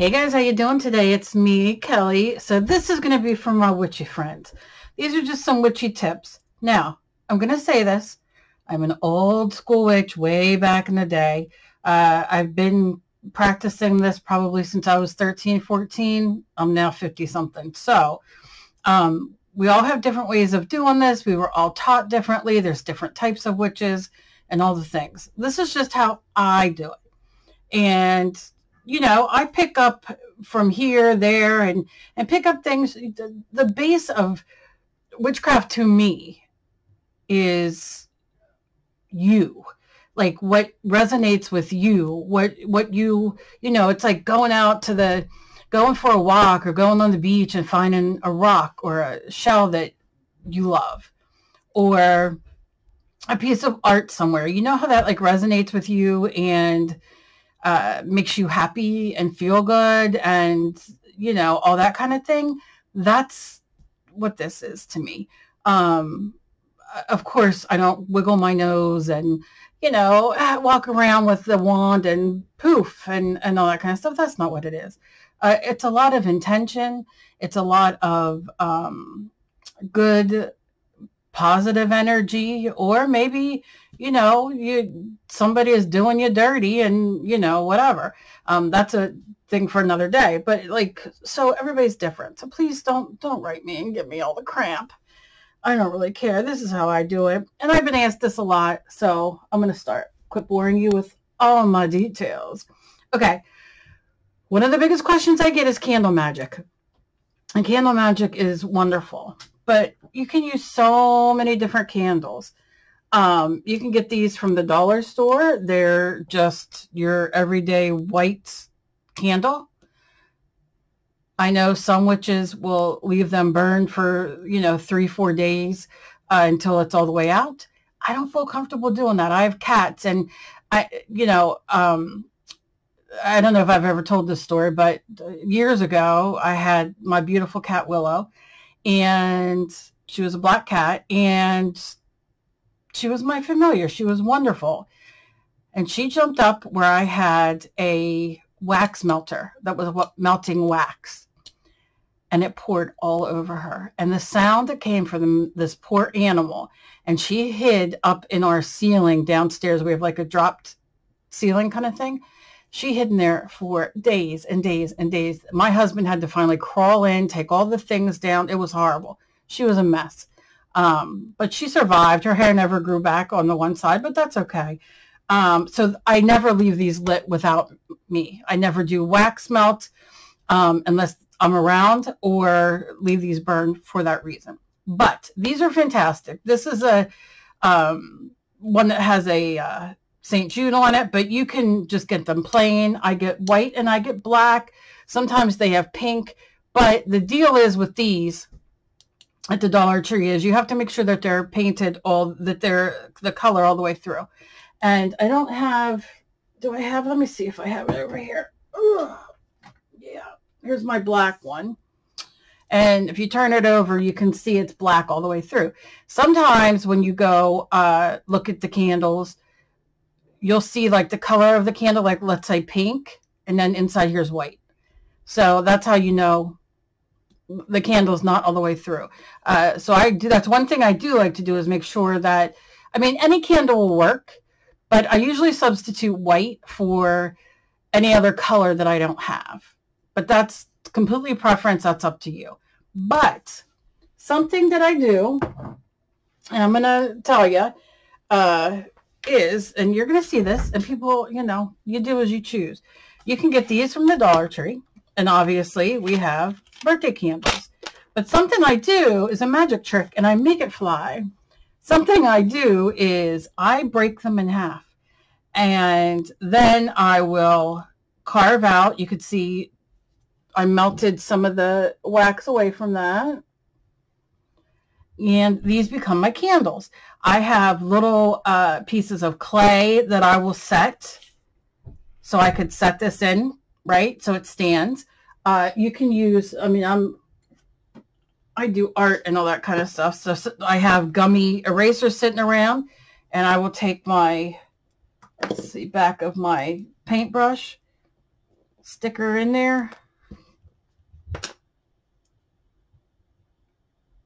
Hey guys, how you doing today? It's me, Kelly. So this is going to be for my witchy friends. These are just some witchy tips. Now, I'm going to say this. I'm an old school witch way back in the day. Uh, I've been practicing this probably since I was 13, 14. I'm now 50 something. So um, we all have different ways of doing this. We were all taught differently. There's different types of witches and all the things. This is just how I do it. And, you know, I pick up from here, there, and, and pick up things. The, the base of witchcraft to me is you like what resonates with you what what you you know it's like going out to the going for a walk or going on the beach and finding a rock or a shell that you love or a piece of art somewhere you know how that like resonates with you and uh, makes you happy and feel good and you know all that kind of thing that's what this is to me. Um of course i don't wiggle my nose and you know walk around with the wand and poof and and all that kind of stuff. That's not what it is. Uh, it's a lot of intention. It's a lot of um, good, positive energy, or maybe you know you somebody is doing you dirty, and you know whatever. Um, that's a thing for another day. But like, so everybody's different. So please don't don't write me and give me all the cramp. I don't really care. This is how I do it, and I've been asked this a lot, so I'm gonna start. Quit boring you with all my details. Okay, one of the biggest questions I get is candle magic. And candle magic is wonderful, but you can use so many different candles. Um, you can get these from the dollar store. They're just your everyday white candle. I know some witches will leave them burned for, you know, three, four days uh, until it's all the way out. I don't feel comfortable doing that. I have cats and I, you know, um, I don't know if I've ever told this story, but years ago, I had my beautiful cat Willow, and she was a black cat, and she was my familiar. She was wonderful. And she jumped up where I had a wax melter that was melting wax. And it poured all over her. And the sound that came from this poor animal, and she hid up in our ceiling downstairs. We have like a dropped ceiling kind of thing she hid in there for days and days and days. My husband had to finally crawl in, take all the things down. It was horrible. She was a mess. Um, but she survived. Her hair never grew back on the one side, but that's okay. Um, so I never leave these lit without me. I never do wax melt um, unless I'm around or leave these burned for that reason. But these are fantastic. This is a um, one that has a uh, St. Jude on it, but you can just get them plain. I get white and I get black. Sometimes they have pink, but the deal is with these at the Dollar Tree is you have to make sure that they're painted all, that they're the color all the way through. And I don't have, do I have, let me see if I have it over here. Ugh. Yeah, here's my black one. And if you turn it over, you can see it's black all the way through. Sometimes when you go uh, look at the candles, you'll see like the color of the candle, like let's say pink, and then inside here's white. So that's how you know the candle's not all the way through. Uh, so I do, that's one thing I do like to do is make sure that, I mean, any candle will work, but I usually substitute white for any other color that I don't have. But that's completely preference. That's up to you. But something that I do, and I'm going to tell you, uh, is, and you're going to see this, and people, you know, you do as you choose. You can get these from the Dollar Tree, and obviously we have birthday candles. But something I do is a magic trick, and I make it fly. Something I do is I break them in half, and then I will carve out. You could see I melted some of the wax away from that and these become my candles. I have little uh, pieces of clay that I will set. So I could set this in, right? So it stands. Uh, you can use, I mean, I'm, I do art and all that kind of stuff. So, so I have gummy erasers sitting around and I will take my, let's see, back of my paintbrush sticker in there.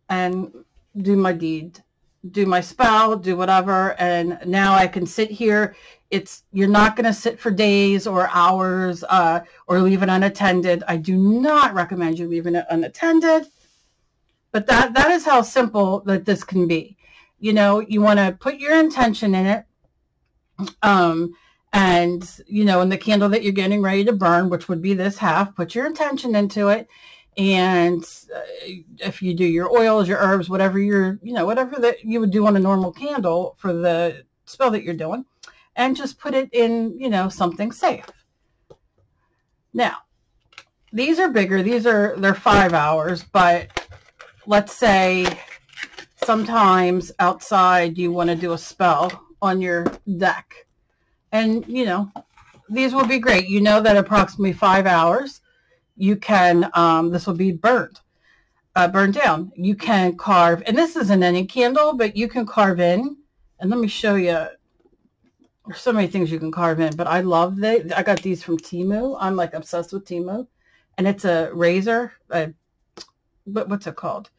And do my deed, do my spell, do whatever. And now I can sit here. It's You're not going to sit for days or hours uh, or leave it unattended. I do not recommend you leaving it unattended. But that, that is how simple that this can be. You know, you want to put your intention in it. Um, and, you know, in the candle that you're getting ready to burn, which would be this half, put your intention into it. And uh, if you do your oils, your herbs, whatever you're, you know, whatever that you would do on a normal candle for the spell that you're doing, and just put it in, you know, something safe. Now, these are bigger. These are, they're five hours, but let's say sometimes outside you want to do a spell on your deck and, you know, these will be great. You know that approximately five hours, you can, um, this will be burnt, uh, burned down. You can carve, and this isn't any candle, but you can carve in. And let me show you. There's so many things you can carve in, but I love they. I got these from Temu. I'm like obsessed with Temu. And it's a razor, a, what, what's it called?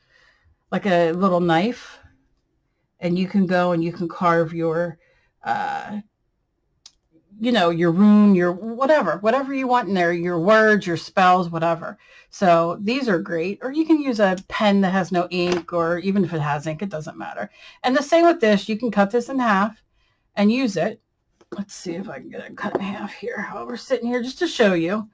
Like a little knife. And you can go and you can carve your uh, you know, your rune, your whatever, whatever you want in there, your words, your spells, whatever. So these are great. Or you can use a pen that has no ink, or even if it has ink, it doesn't matter. And the same with this, you can cut this in half and use it. Let's see if I can get it cut in half here while we're sitting here just to show you.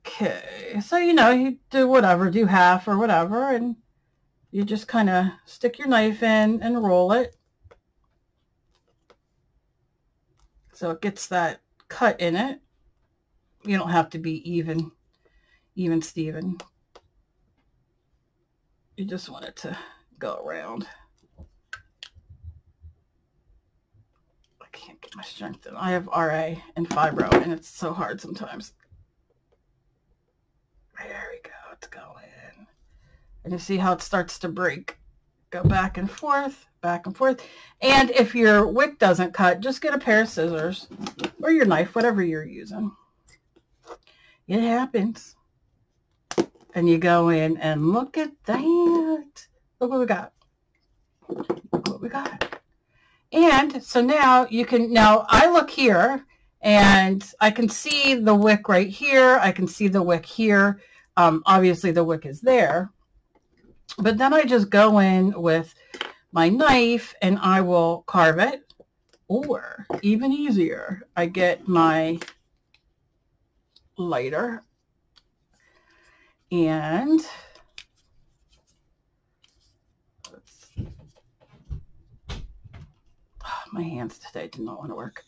Okay, so you know, you do whatever, do half or whatever, and you just kind of stick your knife in and roll it. So it gets that cut in it. You don't have to be even, even Steven. You just want it to go around. Can't get my strength in. I have RA and fibro and it's so hard sometimes. There we go. It's going. And you see how it starts to break. Go back and forth back and forth. And if your wick doesn't cut, just get a pair of scissors or your knife, whatever you're using. It happens. And you go in and look at that. Look what we got. Look what we got. And so now you can, now I look here and I can see the wick right here. I can see the wick here. Um, obviously the wick is there. But then I just go in with my knife and I will carve it. Or even easier, I get my lighter and my hands today do not want to work.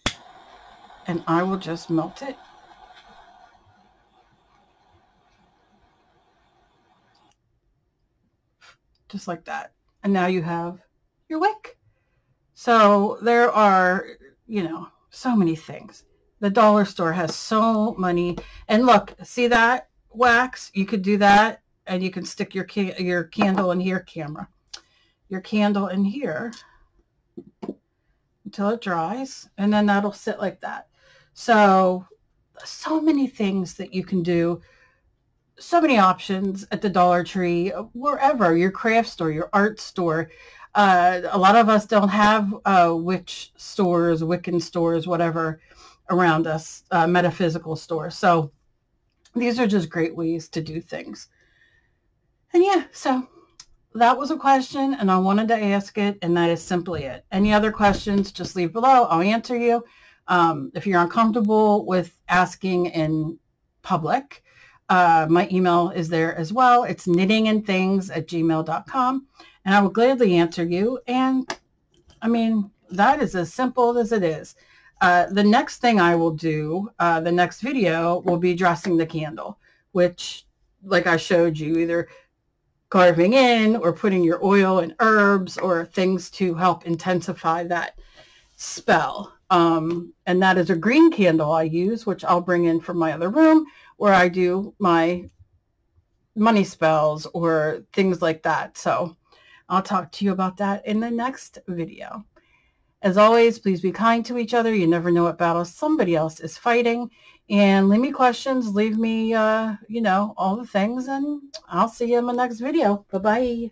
And I will just melt it. Just like that. And now you have your wick. So there are, you know, so many things. The dollar store has so many. And look, see that wax? You could do that and you can stick your ca your candle in here, camera. Your candle in here until it dries and then that'll sit like that. So, so many things that you can do so many options at the Dollar Tree, wherever, your craft store, your art store. Uh, a lot of us don't have uh, witch stores, Wiccan stores, whatever around us, uh, metaphysical stores. So these are just great ways to do things. And yeah, so that was a question and I wanted to ask it and that is simply it. Any other questions, just leave below. I'll answer you. Um, if you're uncomfortable with asking in public, uh, my email is there as well. It's knittingandthings at gmail.com and I will gladly answer you. And I mean, that is as simple as it is. Uh, the next thing I will do, uh, the next video will be dressing the candle, which like I showed you, either carving in or putting your oil and herbs or things to help intensify that spell. Um, and that is a green candle I use, which I'll bring in from my other room where I do my money spells or things like that. So I'll talk to you about that in the next video. As always, please be kind to each other. You never know what battle somebody else is fighting. And leave me questions, leave me, uh, you know, all the things, and I'll see you in my next video. Bye-bye.